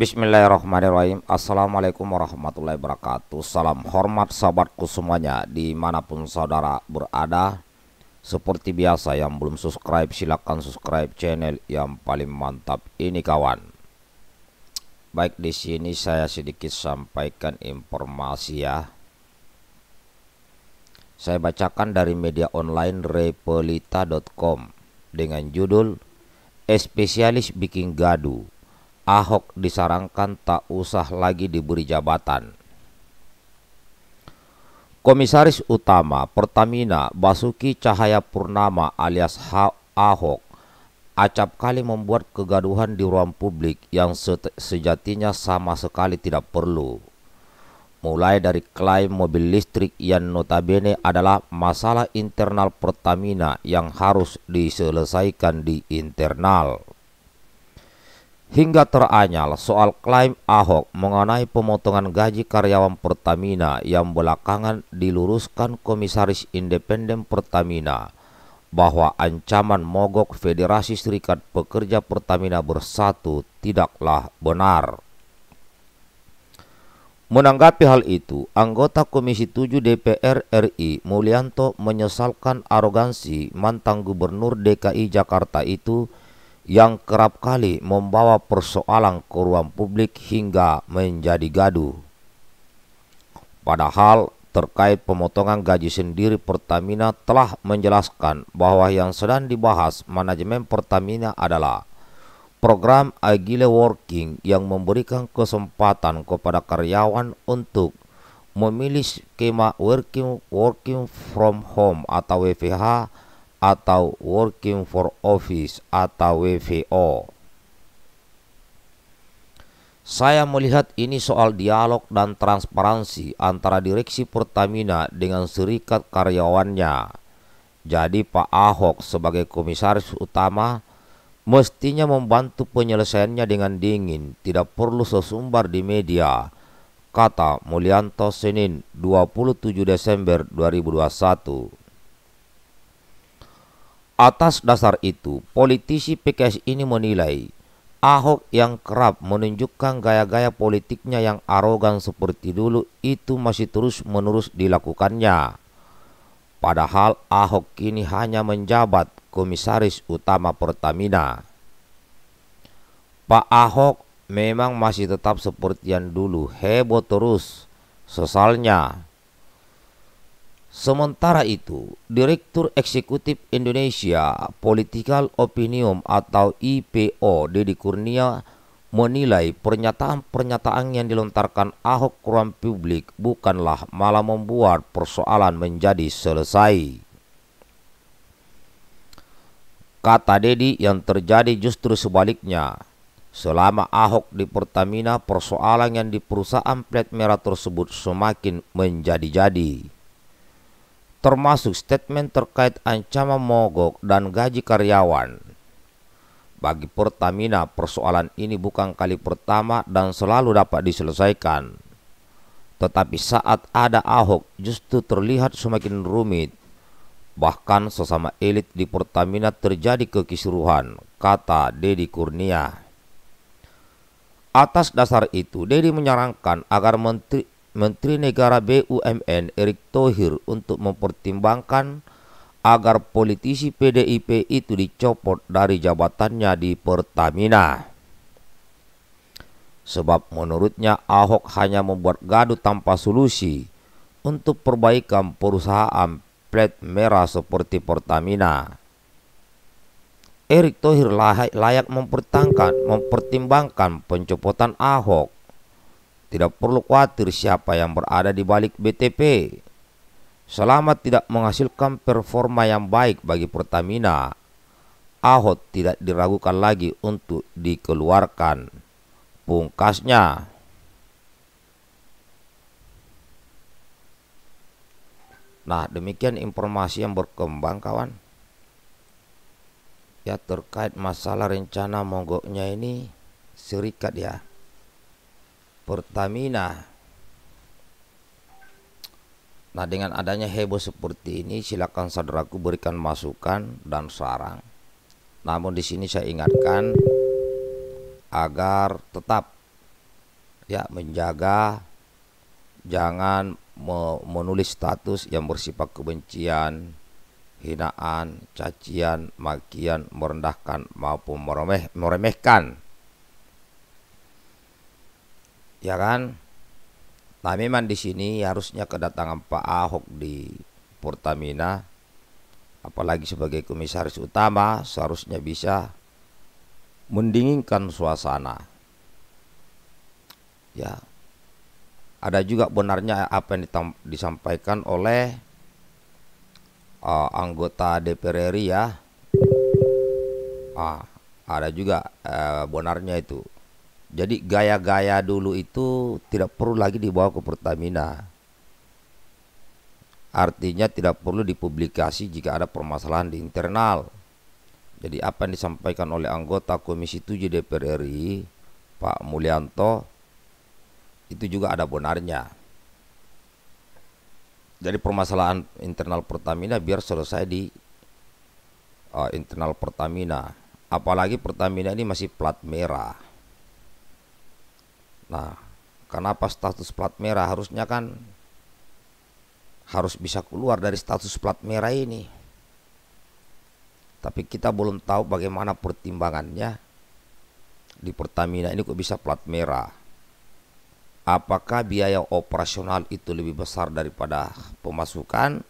Bismillahirrahmanirrahim. Assalamualaikum warahmatullahi wabarakatuh. Salam hormat sahabatku semuanya Di mana pun saudara berada. Seperti biasa yang belum subscribe Silahkan subscribe channel yang paling mantap ini kawan. Baik di sini saya sedikit sampaikan informasi ya. Saya bacakan dari media online repelita.com Dengan judul Spesialis bikin gaduh Ahok disarankan tak usah lagi diberi jabatan. Komisaris Utama Pertamina Basuki Cahaya Purnama alias Ahok acap kali membuat kegaduhan di ruang publik yang sejatinya sama sekali tidak perlu. Mulai dari klaim mobil listrik yang notabene adalah masalah internal Pertamina yang harus diselesaikan di internal hingga teranyal soal klaim Ahok mengenai pemotongan gaji karyawan Pertamina yang belakangan diluruskan Komisaris Independen Pertamina bahwa ancaman mogok Federasi Serikat Pekerja Pertamina Bersatu tidaklah benar. Menanggapi hal itu, anggota Komisi 7 DPR RI Mulyanto menyesalkan arogansi mantan Gubernur DKI Jakarta itu yang kerap kali membawa persoalan ke ruang publik hingga menjadi gaduh. Padahal terkait pemotongan gaji sendiri Pertamina telah menjelaskan bahwa yang sedang dibahas manajemen Pertamina adalah program Agile Working yang memberikan kesempatan kepada karyawan untuk memilih skema working working from home atau WFH atau Working for Office atau WFO. Saya melihat ini soal dialog dan transparansi antara direksi Pertamina dengan serikat karyawannya. Jadi Pak Ahok sebagai komisaris utama mestinya membantu penyelesaiannya dengan dingin, tidak perlu sesumbar di media, kata Mulyanto Senin 27 Desember 2021. Atas dasar itu, politisi PKS ini menilai Ahok yang kerap menunjukkan gaya-gaya politiknya yang arogan seperti dulu itu masih terus-menerus dilakukannya. Padahal Ahok kini hanya menjabat komisaris utama Pertamina. Pak Ahok memang masih tetap seperti yang dulu, heboh terus. Sesalnya, Sementara itu, Direktur Eksekutif Indonesia Political Opinion atau IPO Deddy Kurnia menilai pernyataan-pernyataan yang dilontarkan Ahok ke ruang publik bukanlah malah membuat persoalan menjadi selesai. Kata Dedi yang terjadi justru sebaliknya. Selama Ahok di Pertamina, persoalan yang di perusahaan plat merah tersebut semakin menjadi-jadi termasuk statement terkait ancaman mogok dan gaji karyawan. Bagi Pertamina, persoalan ini bukan kali pertama dan selalu dapat diselesaikan. Tetapi saat ada Ahok justru terlihat semakin rumit. Bahkan sesama elit di Pertamina terjadi kekisruhan, kata Dedi Kurnia. Atas dasar itu, Dedi menyarankan agar Menteri Menteri Negara BUMN Erick Thohir untuk mempertimbangkan agar politisi PDIP itu dicopot dari jabatannya di Pertamina. Sebab menurutnya Ahok hanya membuat gaduh tanpa solusi untuk perbaikan perusahaan plat merah seperti Pertamina. Erick Thohir layak mempertimbangkan pencopotan Ahok tidak perlu khawatir siapa yang berada di balik BTP. Selama tidak menghasilkan performa yang baik bagi Pertamina, Ahok tidak diragukan lagi untuk dikeluarkan. Pungkasnya, Nah, demikian informasi yang berkembang kawan. Ya terkait masalah rencana mogoknya ini serikat ya. Pertamina. Nah, dengan adanya heboh seperti ini, silakan saudaraku berikan masukan dan saran. Namun di sini saya ingatkan agar tetap ya menjaga jangan menulis status yang bersifat kebencian, hinaan, cacian, makian, merendahkan maupun meremeh, meremehkan. Ya kan? Memang di sini harusnya kedatangan Pak Ahok di Pertamina, apalagi sebagai komisaris utama, seharusnya bisa mendinginkan suasana. Ya, ada juga benarnya apa yang disampaikan oleh uh, anggota DPR RI ya. Ah, ada juga uh, benarnya itu. Jadi gaya-gaya dulu itu tidak perlu lagi dibawa ke Pertamina. Artinya tidak perlu dipublikasi jika ada permasalahan di internal. Jadi apa yang disampaikan oleh anggota Komisi 7 DPR RI, Pak Mulyanto, itu juga ada benarnya. Jadi permasalahan internal Pertamina biar selesai di uh, internal Pertamina. Apalagi Pertamina ini masih plat merah. Nah, kenapa status plat merah? Harusnya kan harus bisa keluar dari status plat merah ini. Tapi kita belum tahu bagaimana pertimbangannya. Di Pertamina ini kok bisa plat merah? Apakah biaya operasional itu lebih besar daripada pemasukan?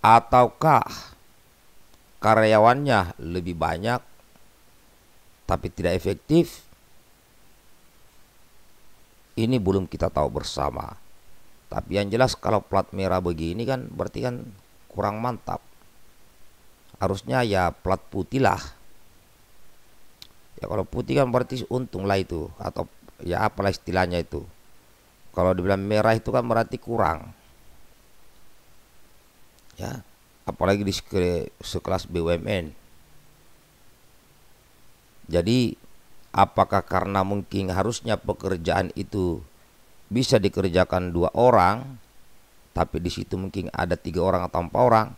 Ataukah karyawannya lebih banyak tapi tidak efektif ini belum kita tahu bersama. Tapi yang jelas kalau plat merah begini kan berarti kan kurang mantap. Harusnya ya plat putih lah. Ya kalau putih kan berarti untung lah itu atau ya apalah istilahnya itu. Kalau dibilang merah itu kan berarti kurang. Ya apalagi di sekelas BUMN jadi apakah karena mungkin harusnya pekerjaan itu bisa dikerjakan dua orang tapi di situ mungkin ada tiga orang atau empat orang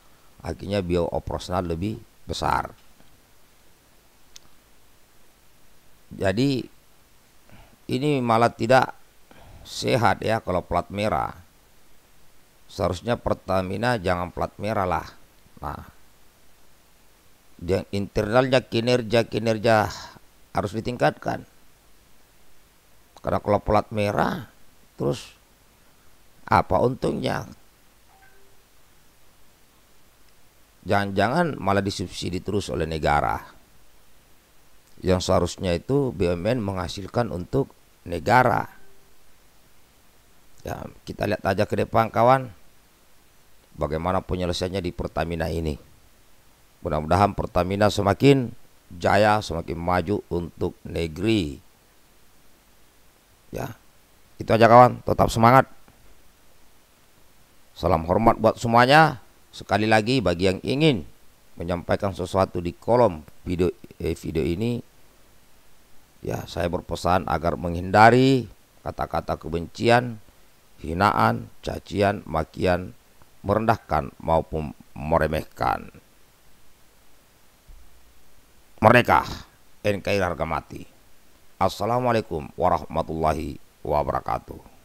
akhirnya biaya operasional lebih besar Jadi ini malah tidak sehat ya kalau plat merah. Seharusnya Pertamina jangan plat merah lah. Nah, yang internalnya kinerja kinerja harus ditingkatkan. Karena kalau plat merah, terus apa untungnya? Jangan-jangan malah disubsidi terus oleh negara yang seharusnya itu BUMN menghasilkan untuk negara. Ya, kita lihat aja ke depan kawan bagaimana penyelesaiannya di Pertamina ini. Mudah-mudahan Pertamina semakin jaya, semakin maju untuk negeri. Ya. Itu aja kawan, tetap semangat. Salam hormat buat semuanya. Sekali lagi bagi yang ingin menyampaikan sesuatu di kolom video eh, video ini ya saya berpesan agar menghindari kata-kata kebencian, hinaan, cacian, makian, merendahkan maupun meremehkan. Mereka NKRI harga mati. Assalamualaikum warahmatullahi wabarakatuh.